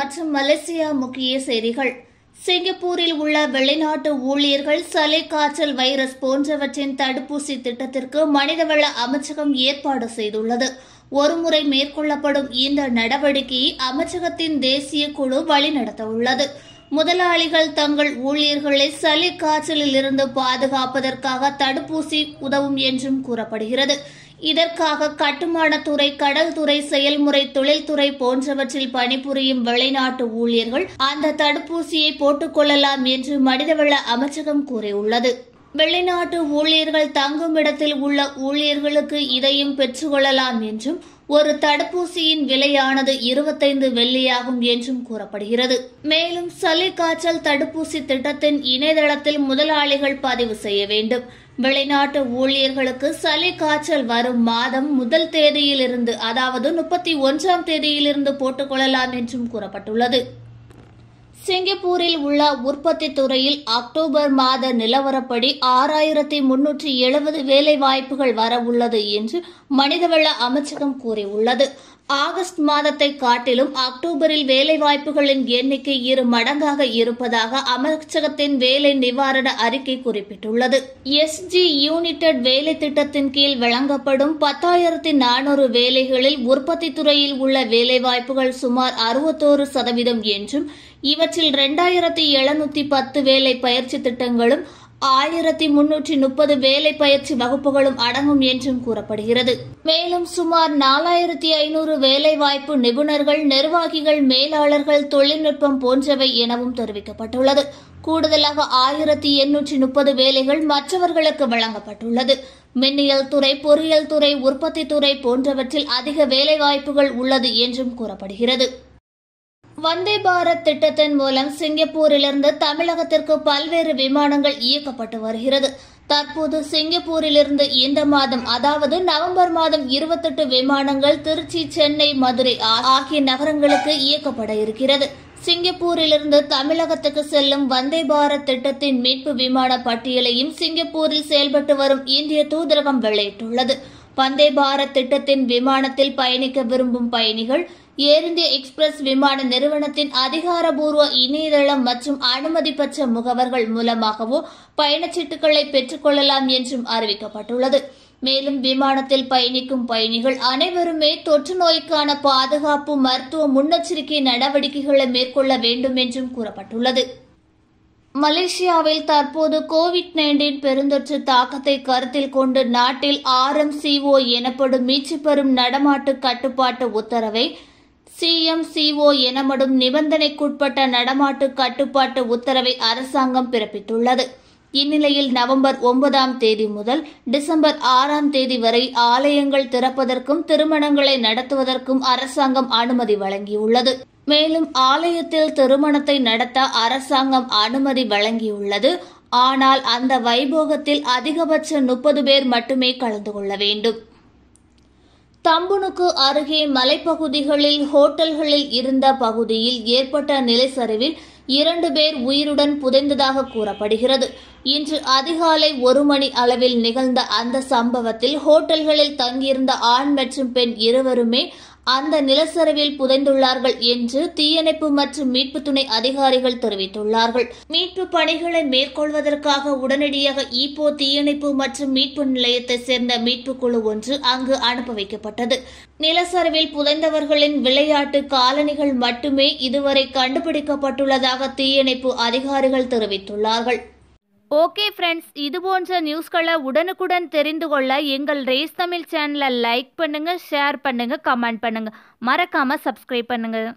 மற்றும் மலேசியா முக்கிய செய்திகள். சிங்கப்பூரில் உள்ள வெளிநாட்டு ஊழியர்கள் சளி காய்ச்சல் வைரஸ் போன்றவற்றின் தடுப்பூசி திட்டத்திற்கு மனிதவள அமைச்சகம் ஏற்பாடு செய்துள்ளது. ஒருமுறை மேற்கொள்ளப்படும் இந்த நடவடிக்கையை அமைச்சகத்தின் தேசிய குழு வழிநடத்த உள்ளது முதலாளிகள் தங்கள் ஊழியர்களை சளி காய்ச்சலில் இருந்து பாதுகாப்பதற்காக தடுப்பூசி உதவும் என்றும் கூறப்படுகிறது. இதற்காக கட்டுமானத்துறை கடல்துறை செயல்முறை தொழில்துறை போன்றவற்றில் பணிபுரியும் வெளிநாட்டு ஊழியர்கள் அந்த தடுப்பூசியை போட்டுக்கொள்ளலாம் என்று மனிதவள அமைச்சகம் கூறியுள்ளது. வெளிநாட்டு ஊழியர்கள் தங்கும் இடத்தில் உள்ள ஊழியர்களுக்கு இதையும் பெற்றுக்கொள்ளலாம் என்றும் ஒரு தடுப்பூசியின் விலையானது இருபத்தைந்து வெள்ளியாகும் என்றும் கூறப்படுகிறது. மேலும் சளி காய்ச்சல் தடுப்பூசி திட்டத்தின் இணையதளத்தில் முதலாளிகள் பதிவு செய்ய வேண்டும். வெளிநாட்டு ஊழியர்களுக்கு சளி காய்ச்சல் வரும் மாதம் முதல் தேதியிலிருந்து அதாவது முப்பத்தி ஒன்றாம் தேதியிலிருந்து போட்டுக்கொள்ளலாம் என்றும் கூறப்பட்டுள்ளது. சிங்கப்பூரில் உள்ள உற்பத்தி துறையில் அக்டோபர் மாத நிலவரப்படி ஆறாயிரத்தி முன்னூற்றி எழுபது வேலை வாய்ப்புகள் வர உள்ளது என்று மனிதவள அமைச்சகம் கூறியுள்ளது. ஆகஸ்ட் மாதத்தை காட்டிலும் அக்டோபரில் வேலைவாய்ப்புகளின் எண்ணிக்கை இரு மடங்காக இருப்பதாக அமைச்சகத்தின் வேலை நிவாரண அறிக்கை குறிப்பிட்டுள்ளது. எஸ்ஜி யூனிடெட் வேலை திட்டத்தின் கீழ் வழங்கப்படும் பத்தாயிரத்தி நானூறு வேலைகளில் உற்பத்தி துறையில் உள்ள வேலைவாய்ப்புகள் சுமார் அறுபத்தோரு சதவீதம் என்றும் இவற்றில் இரண்டாயிரத்தி எழுநூத்தி பத்து வேலை பயிற்சி திட்டங்களும் ஆயிரத்தி முன்னூற்றி முப்பது வேலை பயிற்சி வகுப்புகளும் அடங்கும் என்றும் கூறப்படுகிறது. மேலும் சுமார் நாலாயிரத்தி ஐநூறு வேலைவாய்ப்பு நிபுணர்கள் நிர்வாகிகள் மேலாளர்கள் தொழில்நுட்பம் போன்றவை எனவும் தெரிவிக்கப்பட்டுள்ளது. கூடுதலாக ஆயிரத்தி எண்ணூற்றி முப்பது வேலைகள் மற்றவர்களுக்கு வழங்கப்பட்டுள்ளது. மின்னியல் துறை பொறியியல் துறை உற்பத்தி துறை போன்றவற்றில் அதிக வேலைவாய்ப்புகள் உள்ளது என்றும் கூறப்படுகிறது. வந்தே பாரத் திட்டத்தின் மூலம் சிங்கப்பூரிலிருந்து தமிழகத்திற்கு பல்வேறு விமானங்கள் இயக்கப்பட்டு வருகிறது. தற்போது சிங்கப்பூரிலிருந்து இந்த மாதம் அதாவது நவம்பர் மாதம் இருபத்தெட்டு விமானங்கள் திருச்சி சென்னை மதுரை ஆகிய நகரங்களுக்கு இயக்கப்பட இருக்கிறது. சிங்கப்பூரிலிருந்து தமிழகத்துக்கு செல்லும் வந்தே பாரத் திட்டத்தின் மீட்பு விமான பட்டியலையும் சிங்கப்பூரில் செயல்பட்டு வரும் இந்திய தூதரகம் வெளியிட்டுள்ளது. வந்தே பாரத் திட்டத்தின் விமானத்தில் பயணிக்க விரும்பும் பயணிகள் ஏர் இந்தியா எக்ஸ்பிரஸ் விமான நிறுவனத்தின் அதிகாரபூர்வ இணையதளம் மற்றும் அனுமதி பெற்ற முகவர்கள் மூலமாகவோ பயணச்சீட்டுகளை பெற்றுக்கொள்ளலாம் என்றும் அறிவிக்கப்பட்டுள்ளது. மேலும் விமானத்தில் பயணிக்கும் பயணிகள் அனைவருமே தொற்று நோய்க்கான பாதுகாப்பு மருத்துவ முன்னெச்சரிக்கை நடவடிக்கைகளை மேற்கொள்ள வேண்டும் என்றும் கூறப்பட்டுள்ளது. மலேசியாவில் தற்போது கோவிட் நைன்டீன் பெருந்தொற்று தாக்கத்தை கருத்தில் கொண்டு நாட்டில் ஆர்எம்சிஓ எனப்படும் மீட்சி பெறும் நடமாட்டு கட்டுப்பாட்டு உத்தரவை சிஎம்சிஓ எனப்படும் நிபந்தனைக்குட்பட்ட நடமாட்டு கட்டுப்பாட்டு உத்தரவை அரசாங்கம் பிறப்பித்துள்ளது. இந்நிலையில் நவம்பர் ஒன்பதாம் தேதி முதல் டிசம்பர் ஆறாம் தேதி வரை ஆலயங்கள் திறப்பதற்கும் திருமணங்களை நடத்துவதற்கும் அரசாங்கம் அனுமதி வழங்கியுள்ளது. மேலும் ஆலயத்தில் திருமணத்தை நடத்த அரசாங்கம் அனுமதி வழங்கியுள்ளது. ஆனால் அந்த வைபோகத்தில் அதிகபட்ச முப்பது பேர் மட்டுமே கலந்து கொள்ள வேண்டும். தம்புனுக்கு அருகே மலைப்பகுதிகளில் ஹோட்டல்களில் இருந்த பகுதியில் ஏற்பட்ட நிலச்சரிவில் இரண்டு பேர் உயிருடன் புதைந்ததாக கூறப்படுகிறது. இன்று அதிகாலை ஒரு மணி அளவில் நிகழ்ந்த அந்த சம்பவத்தில் ஹோட்டல்களில் தங்கியிருந்த ஆண் மற்றும் பெண் இருவருமே அந்த நிலச்சரிவில் புதைந்துள்ளார்கள் என்று தீயணைப்பு மற்றும் மீட்பு துணை அதிகாரிகள் தெரிவித்துள்ளார்கள். மீட்பு பணிகளை மேற்கொள்வதற்காக உடனடியாக ஈப்போ தீயணைப்பு மற்றும் மீட்பு நிலையத்தை சேர்ந்த மீட்பு குழு ஒன்று அங்கு அனுப்பி வைக்கப்பட்டது. நிலச்சரிவில் புதைந்தவர்களின் விளையாட்டு காலணிகள் மட்டுமே இதுவரை கண்டுபிடிக்கப்பட்டுள்ளதாக தீயணைப்பு அதிகாரிகள் தெரிவித்துள்ளார்கள். ஓகே ஃப்ரெண்ட்ஸ் இது போன்ற நியூஸ்களை உடனுக்குடன் தெரிந்து கொள்ள எங்கள் ரேஸ் தமிழ் சேனலை லைக் பண்ணுங்கள் ஷேர் பண்ணுங்கள் கமெண்ட் பண்ணுங்கள் மறக்காமல் சப்ஸ்கிரைப் பண்ணுங்கள்